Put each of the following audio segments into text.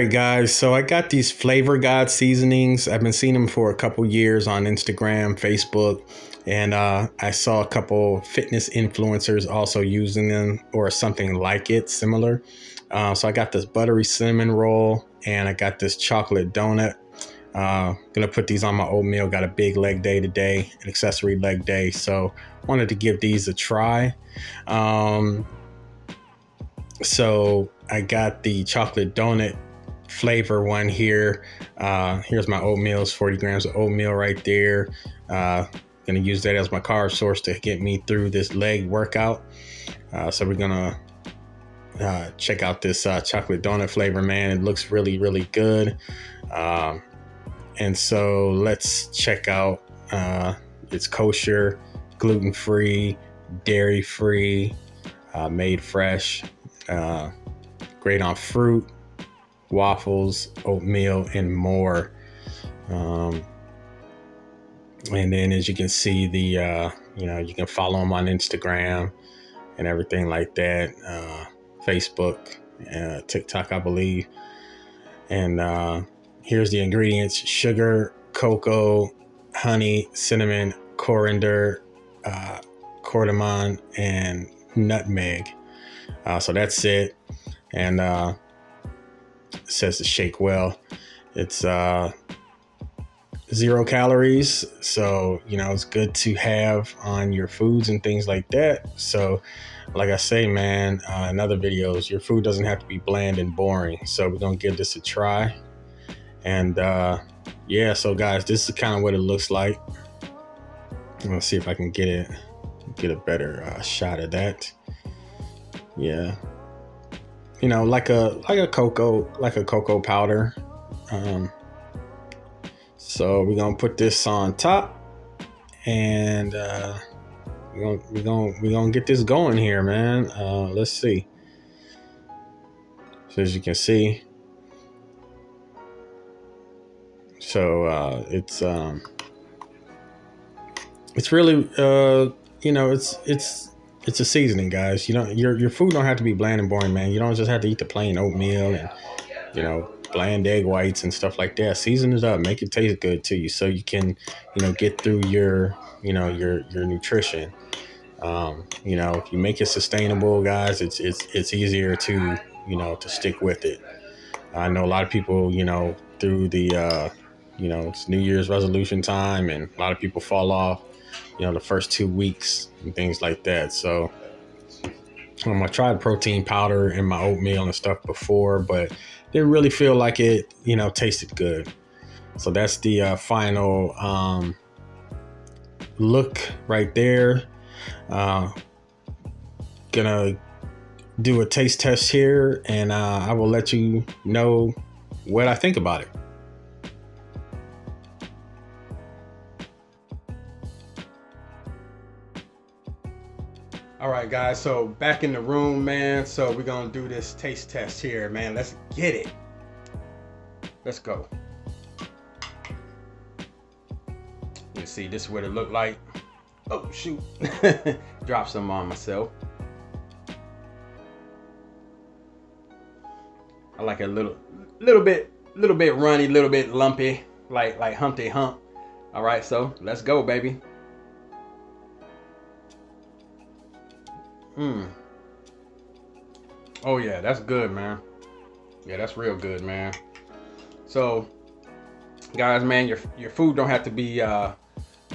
Right, guys. So I got these Flavor God seasonings. I've been seeing them for a couple years on Instagram, Facebook, and uh, I saw a couple fitness influencers also using them or something like it, similar. Uh, so I got this buttery cinnamon roll and I got this chocolate donut. Uh, gonna put these on my oatmeal. Got a big leg day today, an accessory leg day. So wanted to give these a try. Um, so I got the chocolate donut flavor one here. Uh, here's my oatmeal, 40 grams of oatmeal right there. Uh, gonna use that as my carb source to get me through this leg workout. Uh, so we're gonna uh, check out this uh, chocolate donut flavor, man. It looks really, really good. Um, and so let's check out. Uh, it's kosher, gluten free, dairy free, uh, made fresh. Uh, great on fruit, waffles, oatmeal, and more. Um, and then, as you can see, the uh, you know you can follow them on Instagram and everything like that, uh, Facebook, uh, TikTok, I believe. And uh, here's the ingredients: sugar, cocoa, honey, cinnamon, coriander, uh, cardamom, and nutmeg. Uh, so that's it. And uh, says to shake well. It's uh, zero calories. So, you know, it's good to have on your foods and things like that. So, like I say, man, uh, in other videos, your food doesn't have to be bland and boring. So, we're to give this a try. And uh, yeah, so guys, this is kind of what it looks like. Let's see if I can get it, get a better uh, shot of that. Yeah. You know, like a like a cocoa, like a cocoa powder. Um, so we're gonna put this on top, and uh, we're gonna we're gonna we're gonna get this going here, man. Uh, let's see. So as you can see, so uh, it's um, it's really uh, you know it's it's it's a seasoning, guys. You know, your your food don't have to be bland and boring, man. You don't just have to eat the plain oatmeal and you know bland egg whites and stuff like that. Season it up, make it taste good to you, so you can you know get through your you know your your nutrition. Um, you know, if you make it sustainable, guys, it's it's it's easier to you know to stick with it. I know a lot of people, you know, through the uh, you know it's New Year's resolution time, and a lot of people fall off you know, the first two weeks and things like that. So um, I tried protein powder in my oatmeal and stuff before, but didn't really feel like it, you know, tasted good. So that's the uh, final um, look right there. Uh, gonna do a taste test here, and uh, I will let you know what I think about it. All right, guys. So back in the room, man. So we're gonna do this taste test here, man. Let's get it. Let's go. You see, this is what it looked like. Oh shoot! Drop some on myself. I like a little, little bit, little bit runny, little bit lumpy, like like Humpty Hump. All right, so let's go, baby. Hmm. Oh yeah, that's good, man. Yeah, that's real good, man. So, guys, man, your your food don't have to be uh,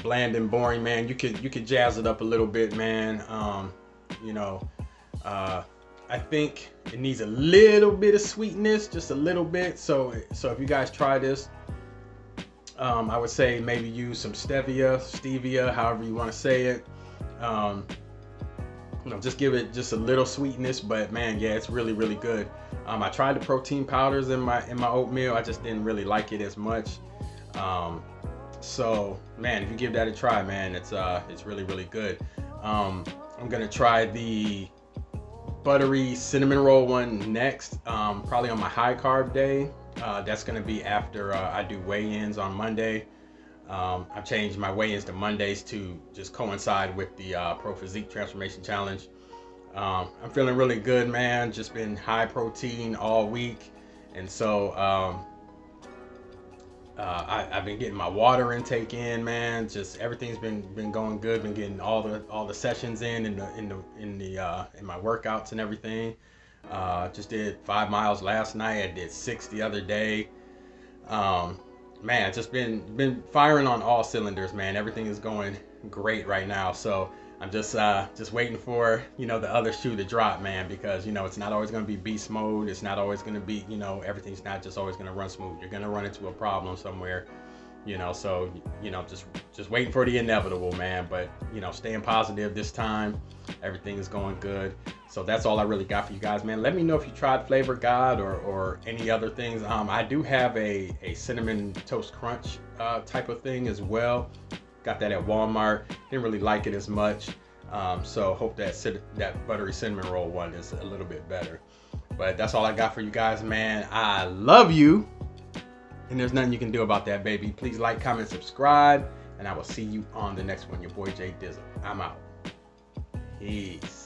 bland and boring, man. You could you could jazz it up a little bit, man. Um, you know, uh, I think it needs a little bit of sweetness, just a little bit. So so if you guys try this, um, I would say maybe use some stevia, stevia, however you want to say it. Um, know, just give it just a little sweetness, but man, yeah, it's really, really good. Um, I tried the protein powders in my in my oatmeal. I just didn't really like it as much. Um, so man, if you give that a try, man, it's uh, it's really, really good. Um, I'm gonna try the buttery cinnamon roll one next, um, probably on my high carb day. Uh, that's gonna be after uh, I do weigh-ins on Monday. Um, I've changed my weigh-ins to Mondays to just coincide with the uh, Pro Physique Transformation Challenge. Um, I'm feeling really good, man. Just been high protein all week, and so um, uh, I, have been getting my water intake in, man. Just everything's been been going good. Been getting all the all the sessions in in the in the in the uh, in my workouts and everything. Uh, just did five miles last night. I did six the other day. Um, man, just been been firing on all cylinders, man. Everything is going great right now. So I'm just uh, just waiting for you know the other shoe to drop, man, because you know it's not always going to be beast mode. It's not always going to be you know everything's not just always going to run smooth. You're going to run into a problem somewhere, you know. So you know just just waiting for the inevitable, man. But you know staying positive this time. Everything is going good. So that's all I really got for you guys, man. Let me know if you tried Flavor God or, or any other things. Um, I do have a, a cinnamon toast crunch uh, type of thing as well. Got that at Walmart. Didn't really like it as much. Um, so hope that that buttery cinnamon roll one is a little bit better. But that's all I got for you guys, man. I love you. And there's nothing you can do about that, baby. Please like, comment, subscribe. And I will see you on the next one. Your boy Jay Dizzle. I'm out. Peace.